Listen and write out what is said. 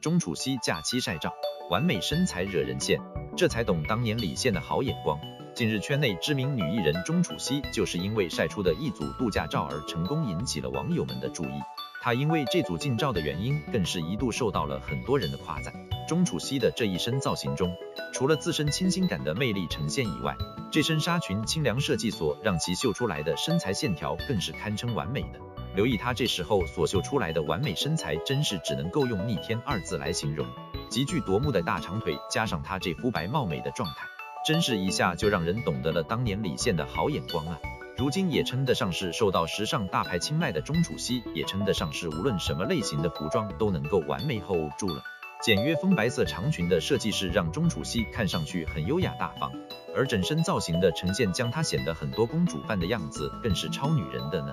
钟楚曦假期晒照，完美身材惹人羡，这才懂当年李现的好眼光。近日，圈内知名女艺人钟楚曦就是因为晒出的一组度假照而成功引起了网友们的注意。她因为这组近照的原因，更是一度受到了很多人的夸赞。钟楚曦的这一身造型中，除了自身清新感的魅力呈现以外，这身纱裙清凉设计所让其秀出来的身材线条更是堪称完美的。留意她这时候所秀出来的完美身材，真是只能够用逆天二字来形容。极具夺目的大长腿，加上她这肤白貌美的状态。真是一下就让人懂得了当年李现的好眼光啊！如今也称得上是受到时尚大牌青睐的钟楚曦，也称得上是无论什么类型的服装都能够完美 hold 住了。简约风白色长裙的设计是让钟楚曦看上去很优雅大方，而整身造型的呈现将她显得很多公主范的样子，更是超女人的呢。